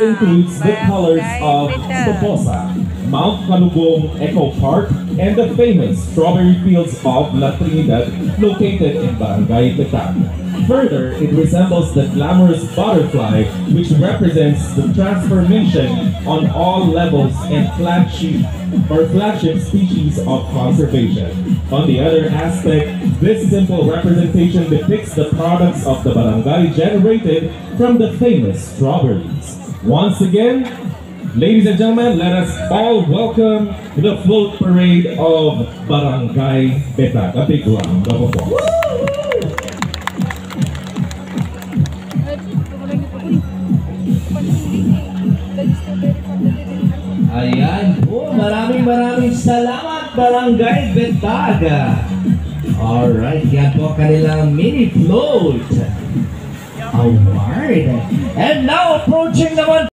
includes the colors of StoBoSa, Mount Kalugong Eco Park, and the famous strawberry fields of La Trinidad located in Barangay Betag. Further, it resembles the glamorous butterfly, which represents the transformation on all levels and flagship or flagship species of conservation. On the other aspect, this simple representation depicts the products of the barangay generated from the famous strawberries. Once again, ladies and gentlemen, let us all welcome the float parade of Barangay Betag. A big round of applause. Ayan po, maraming maraming salamat Barangay Betaga. Alright, yan po kanilang mini float award. And now approaching naman